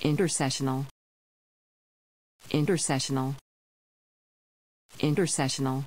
Intercessional. Intercessional. Intercessional.